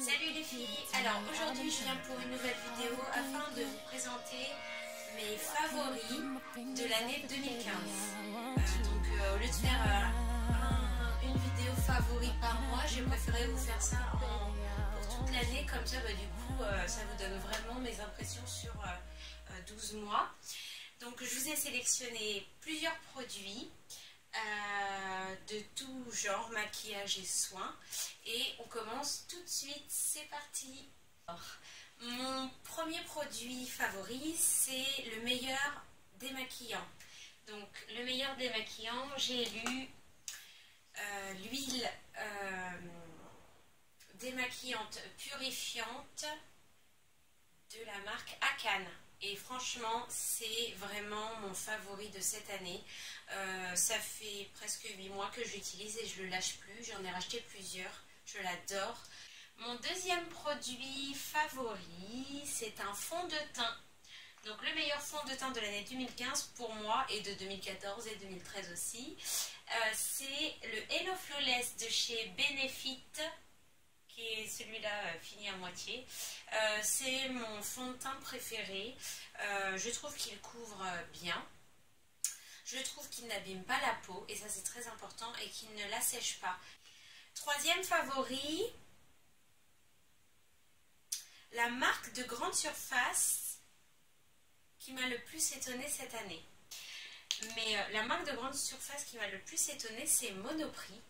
Salut les filles, alors aujourd'hui je viens pour une nouvelle vidéo afin de vous présenter mes favoris de l'année 2015. Euh, donc euh, au lieu de faire euh, un- une vidéo favori par mois, j'ai préféré vous faire ça en- pour toute l'année, comme ça bah, du coup ça vous donne vraiment mes impressions sur euh, euh, 12 mois. Donc je vous ai sélectionné plusieurs produits euh, de tout genre, maquillage et soins. Et on commence tout de suite, c'est parti Mon premier produit favori, c'est le meilleur démaquillant. Donc le meilleur démaquillant, j'ai élu euh, l'huile euh, démaquillante purifiante de la marque Akan. Et franchement, c'est vraiment mon favori de cette année. Euh, ça fait presque 8 mois que je l'utilise et je le lâche plus. J'en ai racheté plusieurs. Je l'adore. Mon deuxième produit favori, c'est un fond de teint. Donc le meilleur fond de teint de l'année 2015 pour moi et de 2014 et 2013 aussi, euh, c'est le Hello Flawless de chez Benefit qui est celui-là euh, fini à moitié. Euh, c'est mon fond de teint préféré. Euh, je trouve qu'il couvre bien. Je trouve qu'il n'abîme pas la peau et ça c'est très important et qu'il ne l'assèche pas. Troisième favori, la marque de grande surface qui m'a le plus étonnée cette année. Mais la marque de grande surface qui m'a le plus étonnée, c'est Monoprix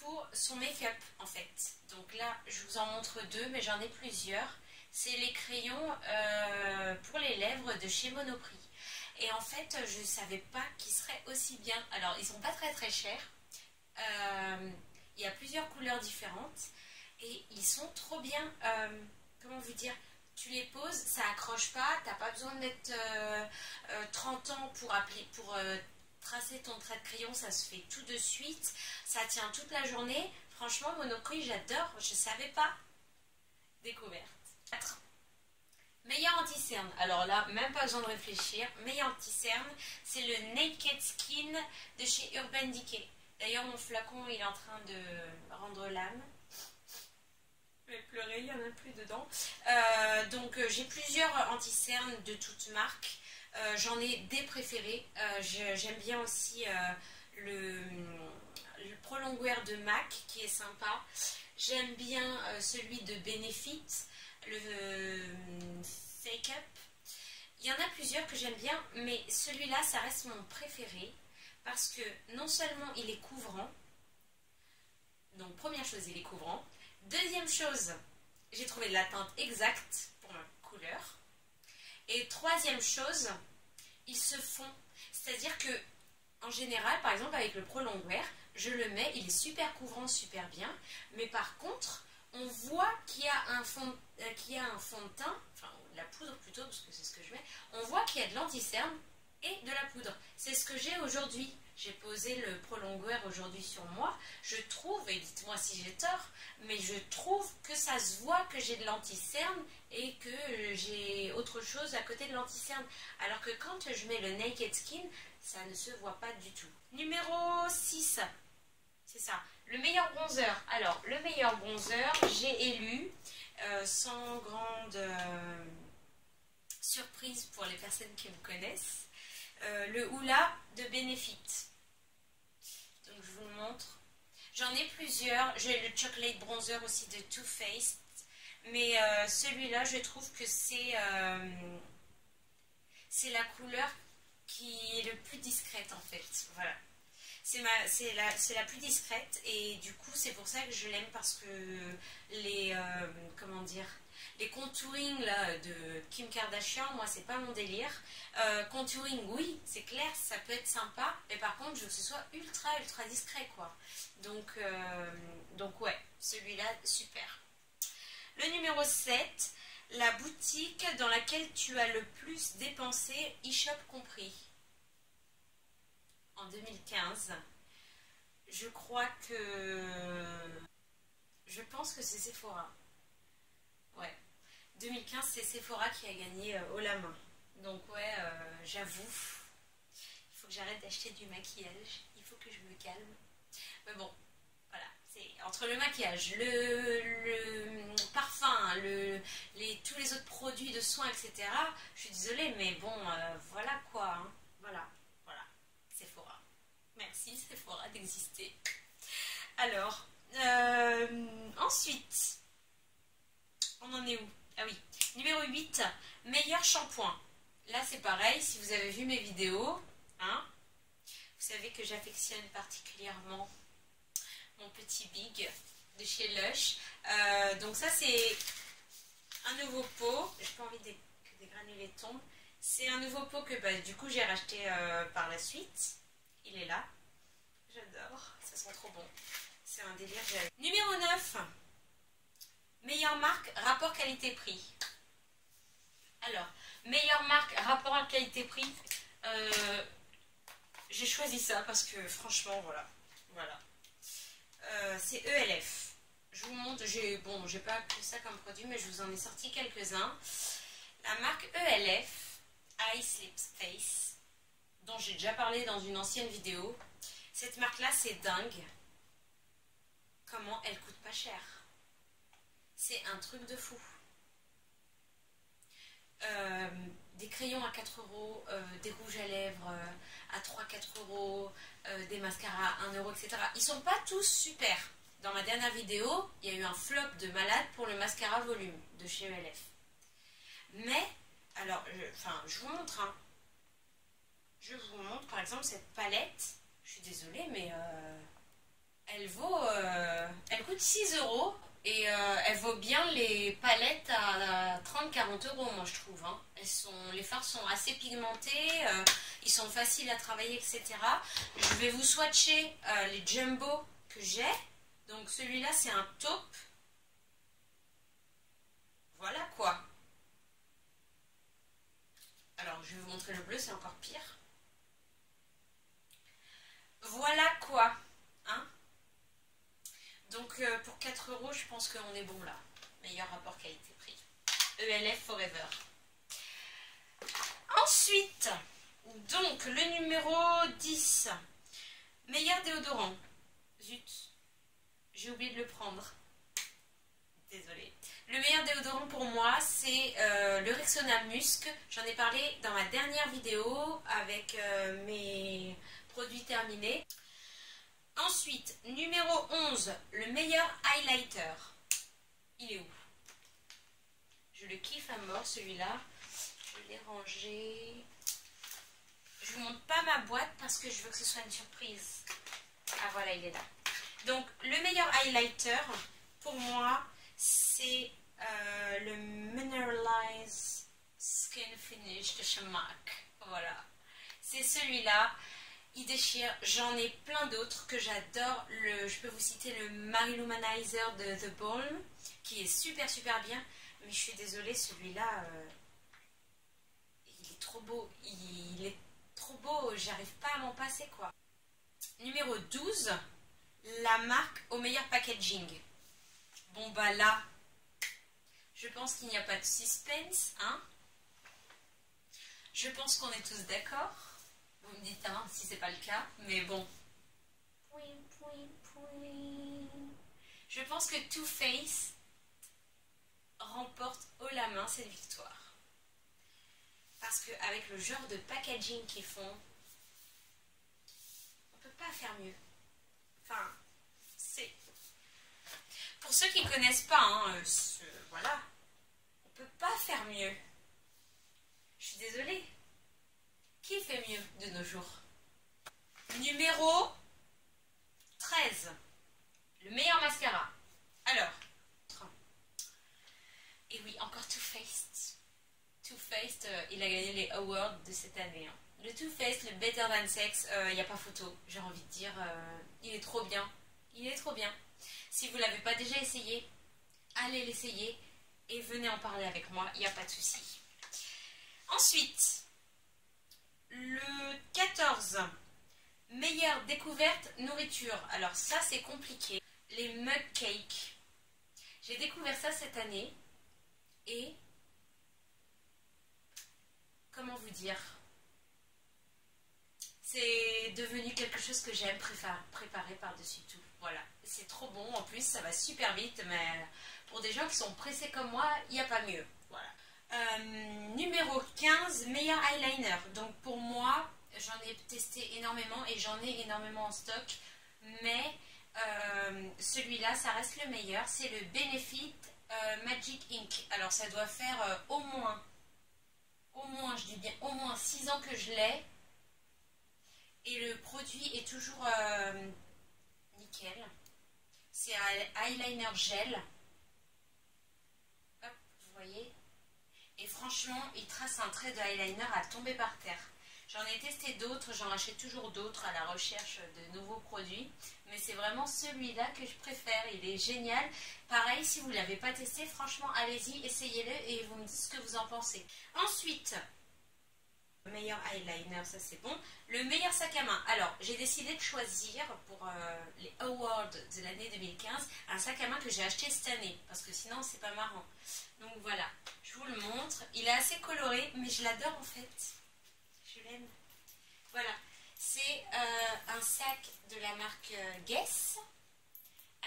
pour son make-up en fait. Donc là, je vous en montre deux, mais j'en ai plusieurs. C'est les crayons euh, pour les lèvres de chez Monoprix. Et en fait, je ne savais pas qu'ils seraient aussi bien. Alors, ils sont pas très très chers. Euh, il y a plusieurs couleurs différentes. Et ils sont trop bien. euh, comment vous dire? Tu les poses, ça accroche pas. T'as pas besoin d'être euh, euh, 30 ans pour, appeler, pour tracer ton trait de crayon. Ça se fait tout de suite. Ça tient toute la journée. Franchement, Monoprix, j'adore. Je savais pas. Découverte. 4. Meilleur anti-cerne. Alors là, même pas besoin de réfléchir. Meilleur anti-cerne, c'est le Naked Skin de chez Urban Decay. D'ailleurs, mon flacon, il est en train de rendre l'âme. Je vais pleurer, il n'y en a plus dedans. Euh, donc, euh, j'ai plusieurs anti-cernes de toutes marques. Euh, J'en ai des préférés. Euh, J'aime bien aussi euh, le, le de MAC qui est sympa. J'aime bien celui de Benefit, le Fake Up. Il y en a plusieurs que j'aime bien, mais celui-là, ça reste mon préféré parce que non seulement il est couvrant, donc première chose, il est couvrant. Deuxième chose, j'ai trouvé la teinte exacte pour ma couleur. Et troisième chose, ils se font. C'est-à-dire que, en général, par exemple, avec le Pro Longwear, je le mets, il est super couvrant, super bien. Mais par contre, on voit qu'il y a un fond, euh, y a un fond de teint, enfin la poudre plutôt, parce que c'est ce que je mets. On voit qu'il y a de l'anti-cerne et de la poudre. C'est ce que j'ai aujourd'hui. J'ai posé le Pro Longwear aujourd'hui sur moi. Je trouve, et dites-moi si j'ai tort, mais je trouve que ça se voit que j'ai de l'anti-cerne et que j'ai autre chose à côté de l'anti-cerne. Alors que quand je mets le Naked Skin, ça ne se voit pas du tout. Numéro 6. C'est ça. Le meilleur bronzer. Alors, le meilleur bronzer, j'ai élu, euh, sans grande euh, surprise pour les personnes qui me connaissent, euh, le Hula de Benefit. Donc, je vous le montre. J'en ai plusieurs. J'ai le Chocolate Bronzer aussi de Too Faced. Mais euh, celui-là, je trouve que c'est euh, c'est la couleur qui est le plus discrète en fait. Voilà. C'est la, la plus discrète et du coup c'est pour ça que je l'aime parce que les euh, comment dire les contouring là de Kim Kardashian moi c'est pas mon délire contouring oui c'est clair ça peut être sympa mais par contre je veux que ce soit ultra ultra discret quoi donc donc ouais celui-là super le numéro 7 la boutique dans laquelle tu as le plus dépensé e-shop compris en 2015. Je crois que. Je pense que c'est Sephora. Ouais. 2015, c'est Sephora qui a gagné euh, haut la main. Donc, ouais, euh, j'avoue, il faut faut que j'arrête d'acheter du maquillage. Il faut que je me calme. Mais bon, voilà. C'est entre le maquillage, le, les, tous les autres produits de soins, etc. Je suis désolée, mais bon, euh, voilà quoi. Hein. Voilà, voilà. Sephora. Merci Sephora d'exister. Alors, euh, ensuite, on en est où? Ah oui, numéro 8, meilleur shampoing. Là, c'est pareil, si vous avez vu mes vidéos, hein, vous savez que j'affectionne particulièrement mon petit big de chez Lush. Euh, donc ça, c'est un nouveau pot. J'ai pas envie que des granulés tombent. C'est un nouveau pot que bah, du coup j'ai racheté euh, par la suite. Il est là. J'adore. Ça sent trop bon. C'est un délire. Numéro 9. Meilleure marque, rapport qualité-prix. Alors, meilleure marque, rapport qualité-prix. Euh, j'ai choisi ça parce que franchement, voilà. Voilà. C'est ELF. J'ai bon, j'ai pas que ça comme produit, mais je vous en ai sorti quelques-uns. La marque ELF, Eye Sleep Face, dont j'ai déjà parlé dans une ancienne vidéo. Cette marque-là, c'est dingue. Comment elle coûte pas cher. C'est un truc de fou. Euh, des crayons à 4 euros, euh, des rouges à lèvres euh, à 3-4 euros, des mascaras à 1 euro, etc. Ils sont pas tous super. Dans ma dernière vidéo, il y a eu un flop de malade pour le mascara volume de chez ELF. Mais, alors, je, enfin, je vous montre. Hein. Je vous montre par exemple cette palette. Je suis désolée, mais elle vaut. elle coûte 6 euros et euh, elle vaut bien les palettes à 30-40 euros, moi je trouve. Hein. Elles sont, les fards sont assez pigmentés, euh, ils sont faciles à travailler, etc. Je vais vous swatcher euh, les jumbo que j'ai. Donc celui-là, c'est un taupe. Voilà quoi. Alors, je vais vous montrer le bleu, c'est encore pire. Voilà quoi. Hein donc euh, pour 4 euros, je pense qu'on est bon là. Meilleur rapport qualité-prix. ELF Forever. Ensuite, donc le numéro 10. Meilleur déodorant. Zut, j'ai oublié de le prendre. Désolée. Le meilleur déodorant pour moi, c'est euh, le Rexona Musc. J'en ai parlé dans ma dernière vidéo avec euh, mes produits terminés. Ensuite, numéro 11, le meilleur highlighter. Il est où? Je le kiffe à mort celui-là. Je l'ai rangé. Je vous montre pas ma boîte parce que je veux que ce soit une surprise. Ah voilà, il est là. Donc, le meilleur highlighter, pour moi, c'est euh, le Mineralize Skin Finish de chez MAC. Voilà. C'est celui-là il déchire. J'en ai plein d'autres que j'adore. Je peux vous citer le Marilumanizer de The Balm, qui est super super bien. Mais je suis désolée, celui-là, euh, il est trop beau. Il est trop beau, j'arrive pas à m'en passer quoi. Numéro 12, la marque au meilleur packaging. Bon bah là, je pense qu'il n'y a pas de suspense, hein Je pense qu'on est tous d'accord. Vous me dites hein, si c'est pas le cas, mais bon. Je pense que Too Faced remporte haut la main cette victoire. Parce qu'avec le genre de packaging qu'ils font, on peut pas faire mieux. Enfin, c'est... Pour ceux qui connaissent pas, hein, euh, voilà, on peut pas faire mieux. Je suis désolée. Qui fait mieux de nos jours? Numéro 13. Le meilleur mascara. Alors. Et oui, encore Too Faced. Too Faced, euh, il a gagné les awards de cette année. Hein. Too le Better Than Sex, il euh, n'y a pas photo. J'ai envie de dire, euh, il est trop bien. Il est trop bien. Si vous ne l'avez pas déjà essayé, allez l'essayer et venez en parler avec moi, il n'y a pas de souci. Ensuite, le 14, meilleure découverte nourriture. Alors ça c'est compliqué. Les mug cakes. J'ai découvert ça cette année et comment vous dire? C'est devenu quelque chose que j'aime préparer par-dessus tout. Voilà, c'est trop bon. En plus, ça va super vite, mais pour des gens qui sont pressés comme moi, il n'y a pas mieux. Voilà. Euh, numéro 15, meilleur eyeliner. Donc pour moi, j'en ai testé énormément et j'en ai énormément en stock. Mais euh, celui-là, ça reste le meilleur. C'est le Benefit euh, Magic Ink. Alors ça doit faire au moins, au moins, je dis bien au moins 6 ans que je l'ai. Et le produit est toujours nickel. C'est un eyeliner gel. Hop, vous voyez Et franchement, il trace un trait de eyeliner à tomber par terre. J'en ai testé d'autres, j'en achète toujours d'autres à la recherche de nouveaux produits. Mais c'est vraiment celui-là que je préfère, il est génial. Pareil, si vous ne l'avez pas testé, franchement, allez-y, essayez-le et vous me dites ce que vous en pensez. Ensuite, meilleur eyeliner, ça c'est bon. Le meilleur sac à main. Alors, j'ai décidé de choisir pour euh, les awards de l'année 2015 un sac à main que j'ai acheté cette année parce que sinon c'est pas marrant. Donc voilà, je vous le montre. Il est assez coloré, mais je l'adore en fait. Je l'aime. Voilà, c'est euh, un sac de la marque euh, Guess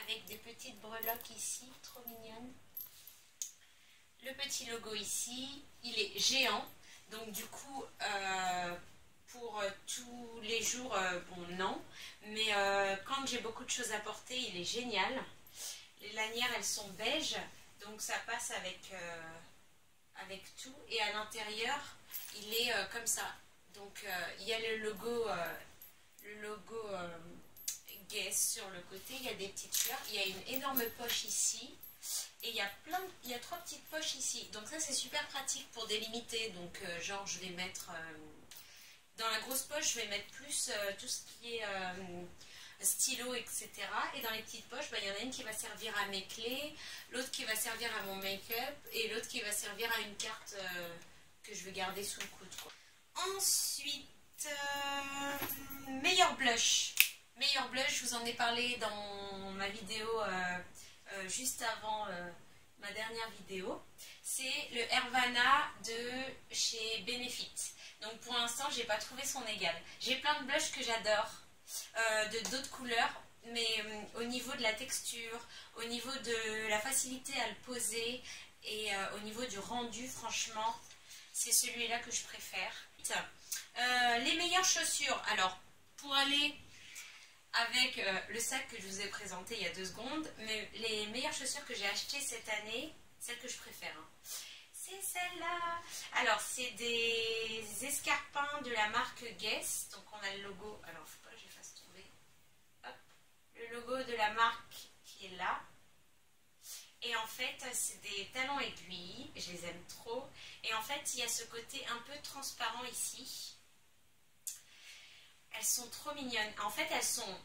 avec des petites breloques ici, trop mignonnes. Le petit logo ici, il est géant donc du coup, euh, pour euh, tous les jours, euh, bon non. Mais quand j'ai beaucoup de choses à porter, il est génial. Les lanières, elles sont beiges. Donc ça passe avec, avec tout. Et à l'intérieur, il est comme ça. Donc il y a le logo, le logo Guess sur le côté. Il y a des petites fleurs. Il y a une énorme poche ici. Et il y a plein, il y a trois petites poches ici. Donc ça c'est super pratique pour délimiter. Donc euh, genre je vais mettre euh, dans la grosse poche, je vais mettre plus euh, tout ce qui est stylo, etc. Et dans les petites poches, bah, il y en a une qui va servir à mes clés, l'autre qui va servir à mon make-up et l'autre qui va servir à une carte que je vais garder sous le coude. Ensuite, meilleur blush. Meilleur blush, je vous en ai parlé dans ma vidéo euh, juste avant euh, ma dernière vidéo, c'est le Hervana de chez Benefit. Donc pour l'instant, j'ai pas trouvé son égal. J'ai plein de blushs que j'adore, euh, de d'autres couleurs, mais au niveau de la texture, au niveau de la facilité à le poser et au niveau du rendu, franchement, c'est celui-là que je préfère. les meilleures chaussures, alors pour aller avec euh, le sac que je vous ai présenté il y a deux secondes. Mais les meilleures chaussures que j'ai achetées cette année, celles que je préfère, hein, c'est celle-là. Alors, c'est des escarpins de la marque Guess. Donc, on a le logo. Alors, faut pas que j'efface tomber. Hop. Le logo de la marque qui est là. Et en fait, c'est des talons aiguilles. Je les aime trop. Et en fait, il y a ce côté un peu transparent ici. Elles sont trop mignonnes. En fait, elles sont...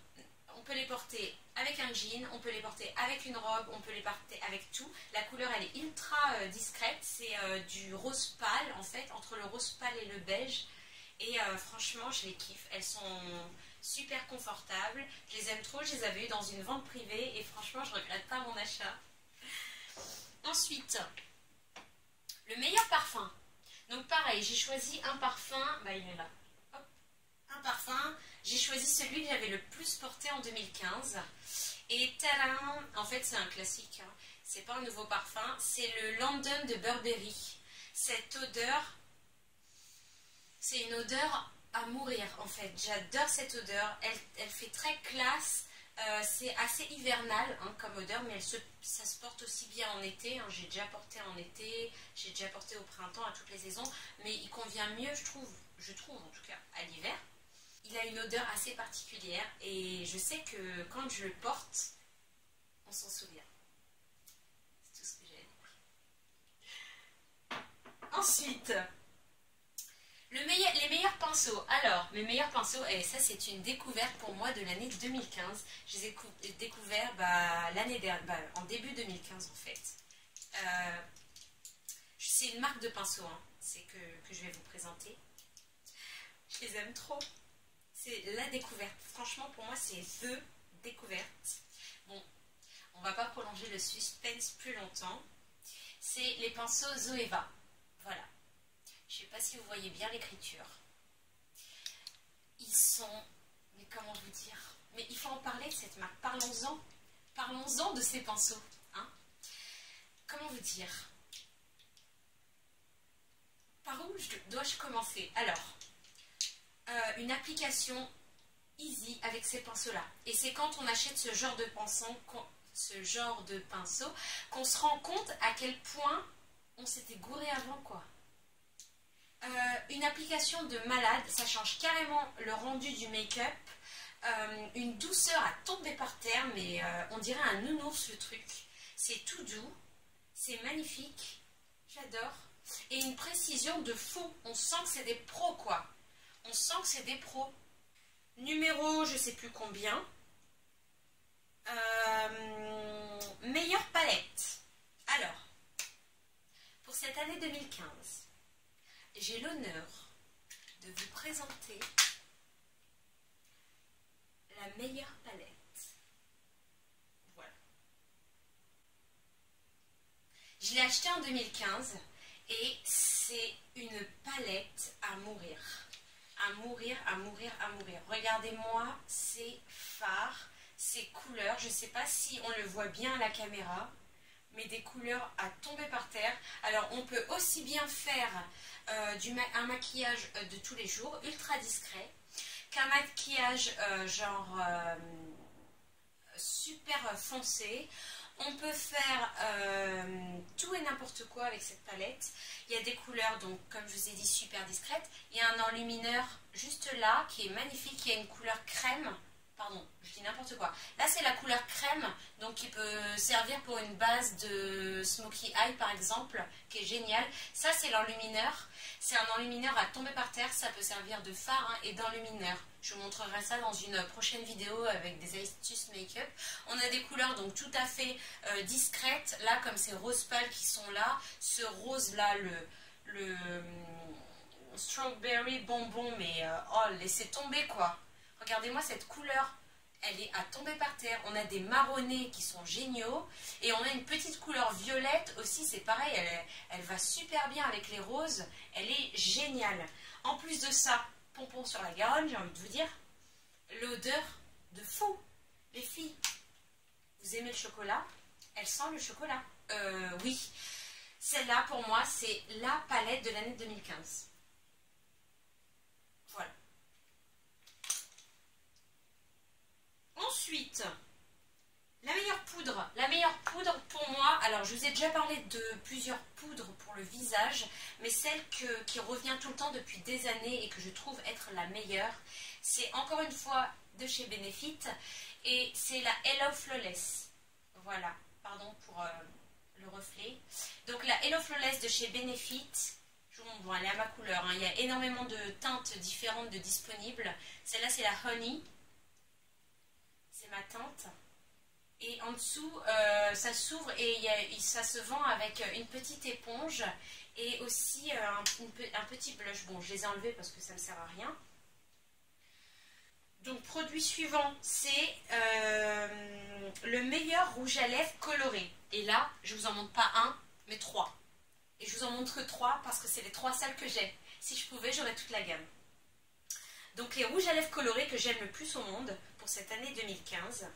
On peut les porter avec un jean, on peut les porter avec une robe, on peut les porter avec tout. La couleur, elle est ultra euh, discrète. C'est euh, du rose pâle, en fait, entre le rose pâle et le beige. Et euh, franchement, je les kiffe. Elles sont super confortables. Je les aime trop. Je les avais eues dans une vente privée. Et franchement, je regrette pas mon achat. Ensuite, le meilleur parfum. Donc pareil, j'ai choisi un parfum. Bah, il est là parfum, j'ai choisi celui que j'avais le plus porté en 2015. Et tadam, en fait c'est un classique, hein. c'est pas un nouveau parfum, c'est le London de Burberry. Cette odeur, c'est une odeur à mourir en fait. J'adore cette odeur, elle, fait très classe. Euh, c'est assez hivernal hein, comme odeur, mais ça se porte aussi bien en été. Hein. J'ai déjà porté en été, j'ai déjà porté au printemps, à toutes les saisons, mais il convient mieux, je trouve, je trouve en tout cas, à l'hiver il a une odeur assez particulière et je sais que quand je le porte, on s'en souvient. C'est tout ce que j'ai. Ensuite, les meilleurs pinceaux. Alors, mes meilleurs pinceaux, et ça c'est une découverte pour moi de l'année 2015. Je les ai découverts bah, l'année dernière, bah, en début 2015 en fait. Euh, c'est une marque de pinceaux hein, que, que je vais vous présenter. Je les aime trop c'est la découverte. Franchement, pour moi, c'est THE découverte. Bon, on va pas prolonger le suspense plus longtemps. C'est les pinceaux Zoeva. Voilà. Je sais pas si vous voyez bien l'écriture. Ils sont dire? Mais il faut en parler de cette marque. Parlons-en. Parlons-en de ces pinceaux. Hein Comment vous dire? Par où dois-je commencer? Alors, euh, une application easy avec ces pinceaux-là. Et c'est quand on achète ce genre de pinceau, qu'on se rend compte à quel point on s'était gouré avant, quoi. Euh, une application de malade, ça change carrément le rendu du make-up. Euh, une douceur à tomber par terre, mais on dirait un nounours le truc. C'est tout doux, c'est magnifique, j'adore. Et une précision de fou, on sent que c'est des pros quoi. On sent que c'est des pros. Numéro, je sais plus combien. meilleure palette. Alors, pour cette année 2015, j'ai l'honneur de vous présenter la meilleure palette. Voilà. Je l'ai acheté en 2015 et c'est une palette à mourir. À mourir, à mourir, à mourir. Regardez-moi ces phares, ces couleurs. Je ne sais pas si on le voit bien à la caméra mais des couleurs à tomber par terre. Alors on peut aussi bien faire euh, un maquillage euh, de tous les jours, ultra discret, qu'un maquillage euh, genre super foncé. On peut faire tout et n'importe quoi avec cette palette. Il y a des couleurs, donc comme je vous ai dit, super discrètes. Il y a un enlumineur juste là qui est magnifique. Y a une couleur crème Pardon, je dis n'importe quoi. Là, c'est la couleur crème, donc qui peut servir pour une base de Smoky Eye, par exemple, qui est génial. Ça, c'est l'enlumineur. C'est un enlumineur à tomber par terre. Ça peut servir de phare hein, et d'enlumineur. Je vous montrerai ça dans une prochaine vidéo avec des astuces make-up. On a des couleurs donc tout à fait euh, discrètes. Là, comme ces roses pâles qui sont là. Ce rose-là, le... le hum, strawberry bonbon, mais euh, oh, laissez tomber quoi. Regardez-moi cette couleur. Elle est à tomber par terre. On a des marronnés qui sont géniaux. Et on a une petite couleur violette aussi. C'est pareil, elle, va super bien avec les roses. Elle est géniale. En plus de ça, pompon sur la Garonne, j'ai envie de vous dire. L'odeur de fou. Les filles, vous aimez le chocolat? Elle sent le chocolat? Euh, oui. Celle-là, pour moi, c'est la palette de l'année 2015. Ensuite, la meilleure poudre. La meilleure poudre pour moi, alors je vous ai déjà parlé de plusieurs poudres pour le visage, mais celle qui revient tout le temps depuis des années et que je trouve être la meilleure, c'est encore une fois de chez Benefit et c'est la Hello Flawless. Voilà, pardon pour euh, le reflet. Donc la Hello Flawless de chez Benefit, montre, elle est à ma couleur, hein. il y a énormément de teintes différentes de disponibles. Celle-là c'est la Honey ma tante. Et en dessous, euh, ça s'ouvre et ça se vend avec une petite éponge et aussi euh, un, petit blush. Bon, je les ai enlevés parce que ça ne sert à rien. Donc, produit suivant, c'est euh, le meilleur rouge à lèvres coloré. Et là, je vous en montre pas un, mais trois. Et je vous en montre trois parce que c'est les trois salles que j'ai. Si je pouvais, j'aurais toute la gamme. Donc, les rouges à lèvres colorés que j'aime le plus au monde, cette année 2015,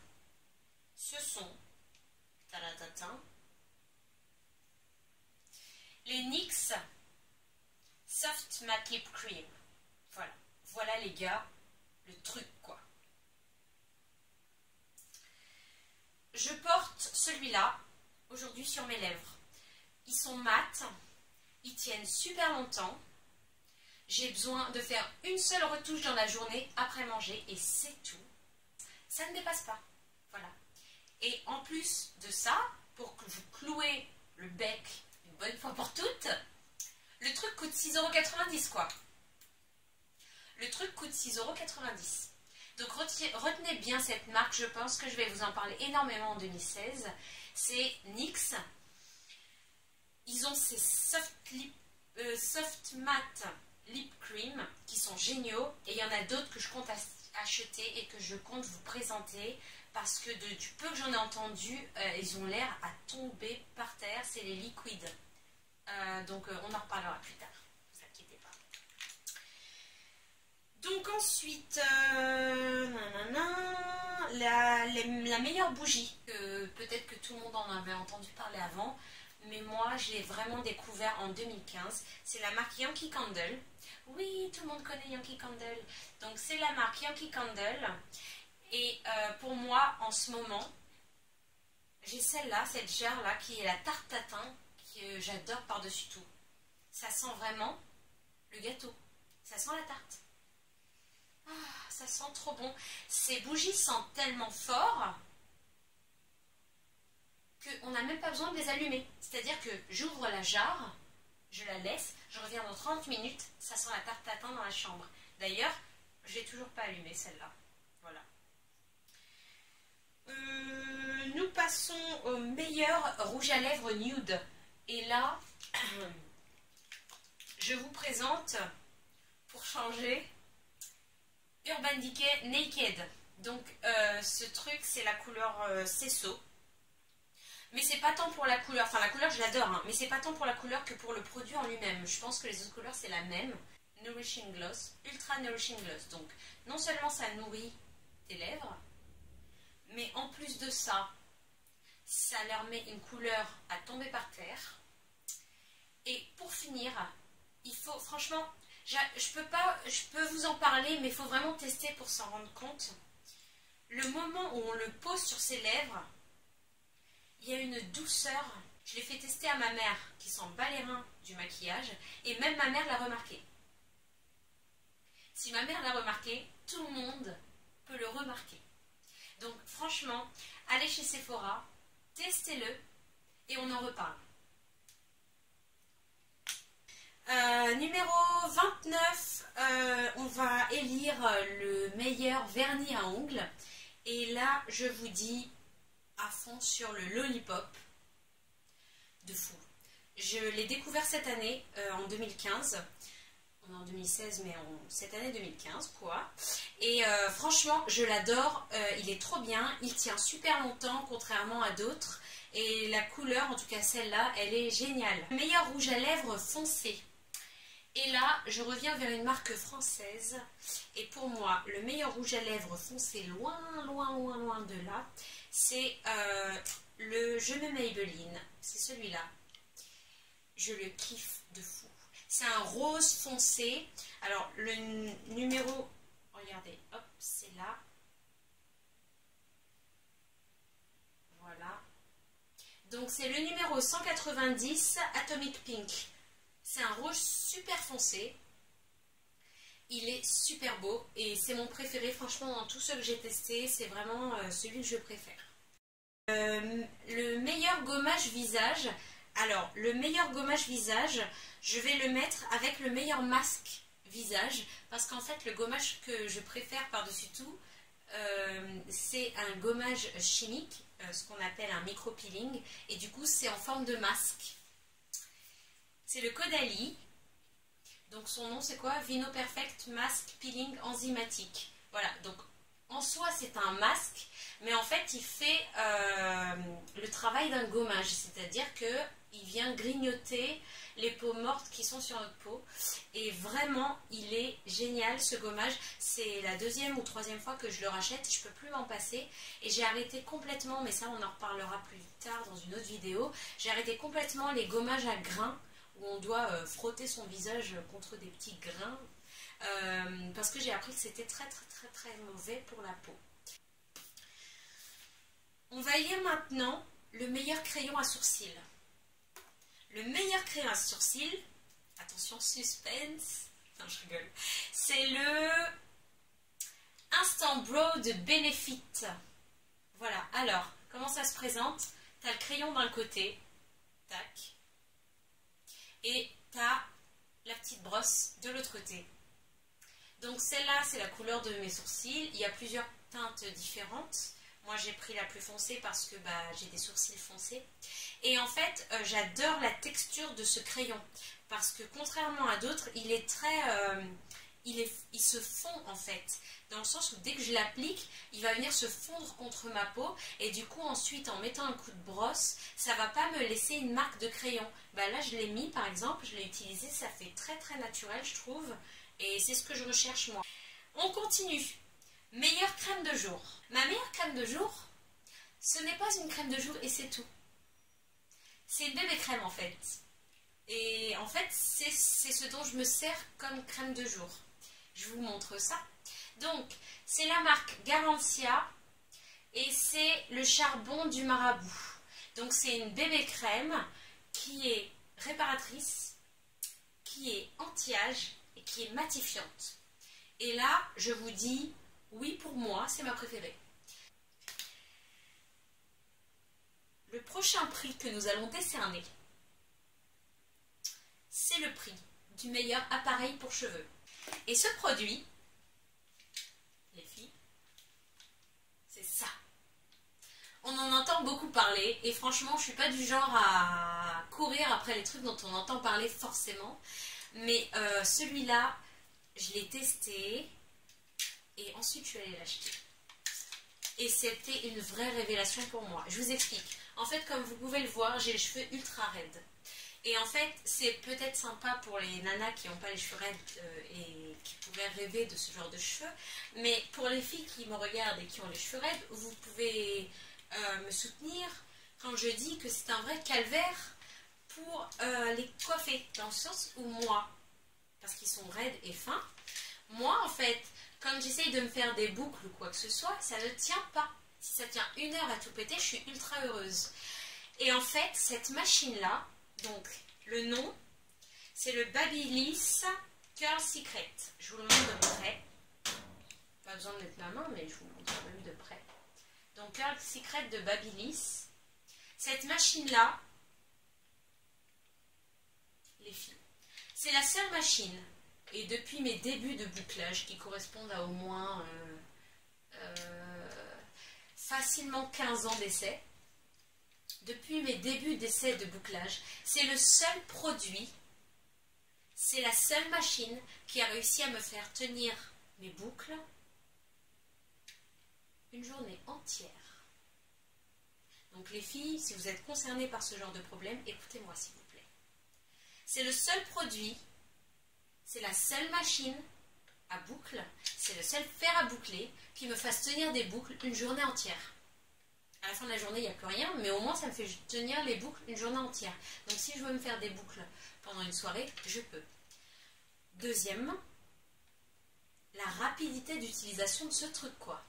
ce sont les NYX Soft Matte Lip Cream. Voilà. Voilà les gars, le truc quoi. Je porte celui-là aujourd'hui sur mes lèvres. Ils sont mat, ils tiennent super longtemps. J'ai besoin de faire une seule retouche dans la journée après manger et c'est tout ça ne dépasse pas. Voilà. Et en plus de ça, pour que vous clouez le bec une bonne fois pour toutes, le truc coûte 6,90€ quoi. Le truc coûte 6,90€. Donc retenez bien cette marque, je pense que je vais vous en parler énormément en 2016. C'est NYX. Ils ont ces soft, euh, soft matte lip cream qui sont géniaux. Et il y en a d'autres que je compte acheter et que je compte vous présenter parce que du peu que j'en ai entendu, euh, ils ont l'air à tomber par terre. C'est les liquides. Euh, donc euh, on en reparlera plus tard. Donc ensuite, la meilleure bougie. Peut-être que tout le monde en avait entendu parler avant, mais moi je l'ai vraiment découvert en 2015. C'est la marque Yankee Candle. Oui, tout le monde connaît Yankee Candle. Donc c'est la marque Yankee Candle. Et euh, pour moi, en ce moment, j'ai celle-là, cette jarre-là, qui est la tarte tatin, que j'adore par-dessus tout. Ça sent vraiment le gâteau. Ça sent la tarte. Ah, ça sent trop bon. Ces bougies sentent tellement fort qu'on n'a même pas besoin de les allumer. C'est-à-dire que j'ouvre la jarre, je la laisse, je reviens dans 30 minutes, ça sent la tarte tatin dans la chambre. D'ailleurs, je n'ai toujours pas allumé celle-là. Voilà. Euh, nous passons au meilleur rouge à lèvres nude. Et là, je vous présente, pour changer, Urban Decay Naked. Donc, euh, ce truc, c'est la couleur euh, Mais c'est pas tant pour la couleur, enfin la couleur je l'adore, hein, mais c'est pas tant pour la couleur que pour le produit en lui-même. Je pense que les autres couleurs c'est la même. Nourishing Gloss, Ultra Nourishing Gloss. Donc, non seulement ça nourrit tes lèvres, mais en plus de ça, ça leur met une couleur à tomber par terre. Et pour finir, il faut, franchement, je peux, pas, je peux vous en parler, mais il faut vraiment tester pour s'en rendre compte. Le moment où on le pose sur ses lèvres, il y a une douceur. Je l'ai fait tester à ma mère, qui sent bat les reins du maquillage, et même ma mère l'a remarqué. Si ma mère l'a remarqué, tout le monde peut le remarquer. Donc franchement, allez chez Sephora, testez-le, et on en reparle. Euh, numéro 29, euh, on va élire le meilleur vernis à ongles. Et là, je vous dis à fond sur le Lollipop. De fou. Je l'ai découvert cette année, euh, en 2015. On est en 2016, mais cette année 2015, quoi. Et franchement, je l'adore. il est trop bien. Il tient super longtemps, contrairement à d'autres. Et la couleur, en tout cas celle-là, elle est géniale. Meilleur rouge à lèvres foncé. Et là, je reviens vers une marque française. Et pour moi, le meilleur rouge à lèvres foncé, loin, loin, loin, loin de là, c'est euh, le Je me Maybelline. C'est celui-là. Je le kiffe de fou. C'est un rose foncé. Alors, le numéro... Regardez, hop, c'est là. Voilà. Donc, c'est le numéro 190, Atomic Pink. C'est un rouge super foncé. Il est super beau et c'est mon préféré. Franchement, dans tous ceux que j'ai testés, c'est vraiment euh, celui que je préfère. Euh, le meilleur gommage visage. Alors, le meilleur gommage visage, je vais le mettre avec le meilleur masque visage. Parce qu'en fait, le gommage que je préfère par-dessus tout, euh, c'est un gommage chimique, ce qu'on appelle un micro-peeling. Et du coup, c'est en forme de masque. C'est le Caudalie. Donc son nom c'est quoi? Vino Perfect Mask Peeling Enzymatique. Voilà, donc en soi c'est un masque, mais en fait il fait euh, le travail d'un gommage, c'est-à-dire qu'il vient grignoter les peaux mortes qui sont sur notre peau. Et vraiment, il est génial ce gommage. C'est la deuxième ou troisième fois que je le rachète, je peux plus m'en passer. Et j'ai arrêté complètement, mais ça on en reparlera plus tard dans une autre vidéo, j'ai arrêté complètement les gommages à grains où on doit euh, frotter son visage contre des petits grains, euh, parce que j'ai appris que c'était très très très très mauvais pour la peau. On va lire maintenant le meilleur crayon à sourcils. Le meilleur crayon à sourcils, attention suspense, non je rigole, c'est le Instant Brow de Benefit. Voilà, alors, comment ça se présente? T'as le crayon d'un côté, tac, et tu as la petite brosse de l'autre côté. Donc celle-là, c'est la couleur de mes sourcils. Il y a plusieurs teintes différentes. Moi, j'ai pris la plus foncée parce que bah, j'ai des sourcils foncés. Et en fait, euh, j'adore la texture de ce crayon. Parce que contrairement à d'autres, il est très... Euh, il, se fond en fait, dans le sens où dès que je l'applique, il va venir se fondre contre ma peau et du coup ensuite en mettant un coup de brosse, ça va pas me laisser une marque de crayon. Bah là je l'ai mis par exemple, je l'ai utilisé, ça fait très très naturel je trouve et c'est ce que je recherche moi. On continue. Meilleure crème de jour. Ma meilleure crème de jour, ce n'est pas une crème de jour et c'est tout. C'est une bébé crème en fait. Et en fait, c'est ce dont je me sers comme crème de jour. Je vous montre ça. Donc, c'est la marque Garantia et c'est le charbon du marabout. Donc, c'est une bébé crème qui est réparatrice, qui est anti-âge et qui est matifiante. Et là, je vous dis, oui, pour moi, c'est ma préférée. Le prochain prix que nous allons décerner, c'est le prix du meilleur appareil pour cheveux. Et ce produit, les filles, c'est ça. On en entend beaucoup parler et franchement, je suis pas du genre à courir après les trucs dont on entend parler forcément. Mais euh, celui-là, je l'ai testé et ensuite je suis allée l'acheter. Et c'était une vraie révélation pour moi. Je vous explique. En fait, comme vous pouvez le voir, j'ai les cheveux ultra raides. Et en fait, c'est peut-être sympa pour les nanas qui n'ont pas les cheveux raides euh, et qui pourraient rêver de ce genre de cheveux. Mais pour les filles qui me regardent et qui ont les cheveux raides, vous pouvez euh, me soutenir quand je dis que c'est un vrai calvaire pour euh, les coiffer. Dans le sens où moi, parce qu'ils sont raides et fins, moi en fait, quand j'essaye de me faire des boucles ou quoi que ce soit, ça ne tient pas. Si ça tient une heure à tout péter, je suis ultra heureuse. Et en fait, cette machine-là, donc, le nom, c'est le Babyliss Curl Secret. Je vous le montre de près. Pas besoin de mettre ma main, mais je vous le montre de près. Donc, Curl Secret de Babyliss. Cette machine-là, les filles, c'est la seule machine. Et depuis mes débuts de bouclage, qui correspondent à au moins euh, euh, facilement 15 ans d'essai, depuis mes débuts d'essai de bouclage, c'est le seul produit, c'est la seule machine qui a réussi à me faire tenir mes boucles une journée entière. Donc les filles, si vous êtes concernées par ce genre de problème, écoutez-moi s'il vous plaît. C'est le seul produit, c'est la seule machine à boucle, c'est le seul fer à boucler qui me fasse tenir des boucles une journée entière à la fin de la journée, il n'y a plus rien, mais au moins, ça me fait tenir les boucles une journée entière. Donc, si je veux me faire des boucles pendant une soirée, je peux. Deuxièmement, la rapidité d'utilisation de ce truc, quoi.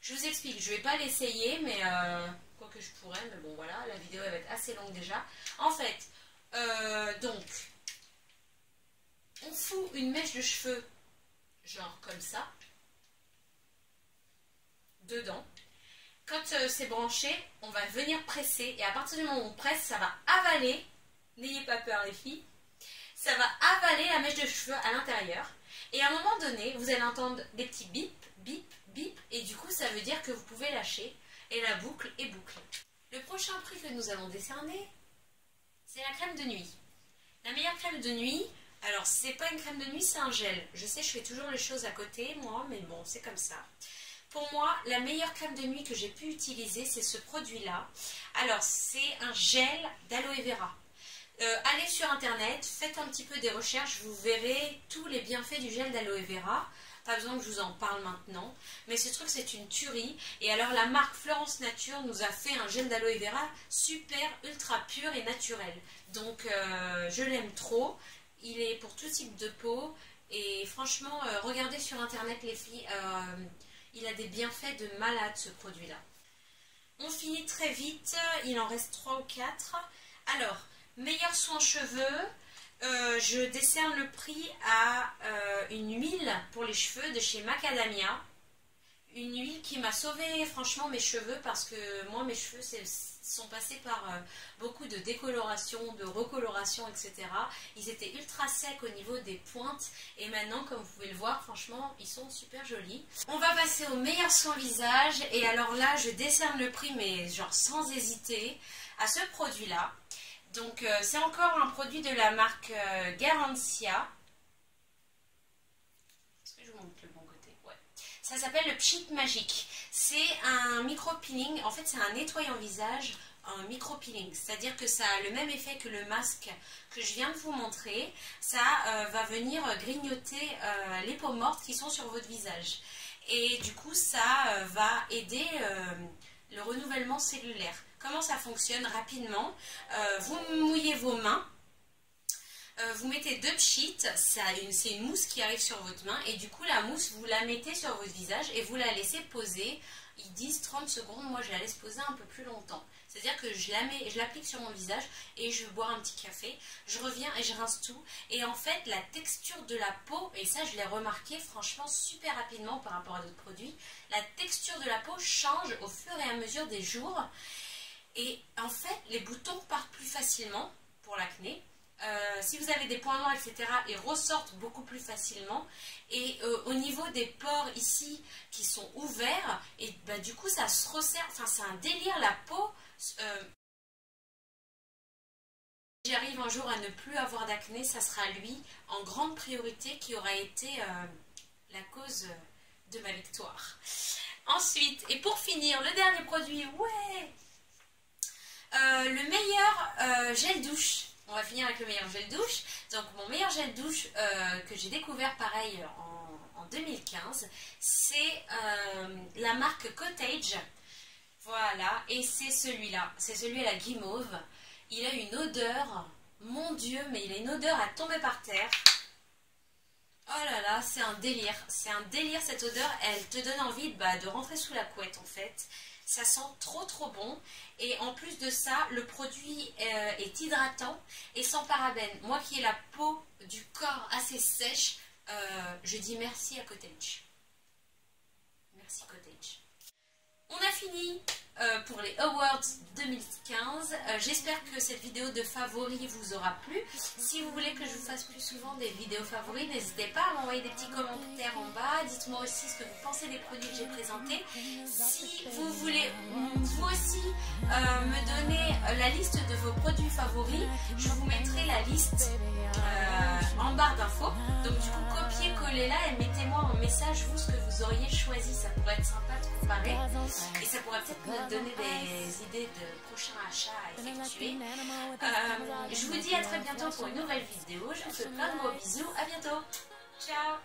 Je vous explique, je ne vais pas l'essayer, mais euh, quoi que je pourrais, mais bon, voilà, la vidéo va être assez longue déjà. En fait, euh, donc, on fout une mèche de cheveux, genre comme ça, dedans. Quand euh, c'est branché, on va venir presser et à partir du moment où on presse, ça va avaler, n'ayez pas peur les filles, ça va avaler la mèche de cheveux à l'intérieur. Et à un moment donné, vous allez entendre des petits bip, bip, bip, et du coup, ça veut dire que vous pouvez lâcher et la boucle est bouclée. Le prochain prix que nous allons décerner, c'est la crème de nuit. La meilleure crème de nuit, alors c'est pas une crème de nuit, c'est un gel. Je sais, je fais toujours les choses à côté, moi, mais bon, c'est comme ça. Pour moi, la meilleure crème de nuit que j'ai pu utiliser, c'est ce produit-là. Alors, c'est un gel d'aloe vera. Euh, allez sur internet, faites un petit peu des recherches, vous verrez tous les bienfaits du gel d'aloe vera. Pas besoin que je vous en parle maintenant. Mais ce truc, c'est une tuerie. Et alors, la marque Florence Nature nous a fait un gel d'aloe vera super, ultra pur et naturel. Donc, euh, je l'aime trop. Il est pour tout type de peau. Et franchement, euh, regardez sur internet, les filles. Il a des bienfaits de malade ce produit-là. On finit très vite, il en reste 3 ou 4. Alors, meilleur soin cheveux, euh, je décerne le prix à euh, une huile pour les cheveux de chez Macadamia. Une huile qui m'a sauvé franchement mes cheveux parce que moi mes cheveux c'est sont passés par euh, beaucoup de décoloration, de recoloration, etc. Ils étaient ultra secs au niveau des pointes et maintenant, comme vous pouvez le voir, franchement, ils sont super jolis. On va passer au meilleur soin visage et alors là, je décerne le prix, mais genre sans hésiter, à ce produit-là. Donc, euh, c'est encore un produit de la marque euh, Garantia. Est-ce que je vous montre le bon côté Ouais. Ça s'appelle le Pchit Magique. C'est un micro-peeling, en fait c'est un nettoyant visage, un micro-peeling. C'est-à-dire que ça a le même effet que le masque que je viens de vous montrer. Ça euh, va venir grignoter euh, les peaux mortes qui sont sur votre visage. Et du coup ça euh, va aider le renouvellement cellulaire. Comment ça fonctionne rapidement? Vous mouillez vos mains, euh, vous mettez deux pchites, c'est une mousse qui arrive sur votre main et du coup la mousse vous la mettez sur votre visage et vous la laissez poser. Ils disent 30 secondes, moi je la laisse poser un peu plus longtemps. C'est-à-dire que je l'applique sur mon visage et je bois un petit café. Je reviens et je rince tout. Et en fait, la texture de la peau, et ça je l'ai remarqué franchement super rapidement par rapport à d'autres produits, la texture de la peau change au fur et à mesure des jours. Et en fait, les boutons partent plus facilement pour l'acné. Euh, si vous avez des points noirs, etc., ils ressortent beaucoup plus facilement. Et euh, au niveau des pores ici qui sont ouverts, et bah, du coup ça se resserre, enfin c'est un délire, la peau. Euh, j'arrive un jour à ne plus avoir d'acné, ça sera lui en grande priorité qui aura été la cause de ma victoire. Ensuite, et pour finir, le dernier produit, ouais Le meilleur gel douche on va finir avec le meilleur gel douche. Donc mon meilleur gel douche euh, que j'ai découvert pareil en, 2015, c'est euh, la marque Cottage. Voilà, et c'est celui-là. C'est celui à la guimauve. Il a une odeur, mon Dieu, mais il a une odeur à tomber par terre. Oh là là, c'est un délire. C'est un délire cette odeur. Elle te donne envie bah, de rentrer sous la couette en fait. Ça sent trop trop bon. Et en plus de ça, le produit euh, est hydratant et sans parabènes. Moi qui ai la peau du corps assez sèche, euh, je dis merci à Cottage. Merci Cottage. On a fini euh, pour les Awards 2015. Euh, j'espère que cette vidéo de favoris vous aura plu. Si vous voulez que je vous fasse plus souvent des vidéos favoris, n'hésitez pas à m'envoyer des petits commentaires en bas. Dites-moi aussi ce que vous pensez des produits que j'ai présentés. Si vous voulez vous aussi euh, me donner la liste de vos produits favoris, je vous mettrai la liste en barre d'infos. Donc du coup, copiez-collez là et mettez-moi en message vous ce que vous auriez choisi. Ça pourrait être sympa de comparer. Et ça pourrait peut-être donner des idées de prochains achats à effectuer. Euh, je vous dis à très bientôt pour une nouvelle vidéo. Je vous fais plein de gros bisous. À bientôt. Ciao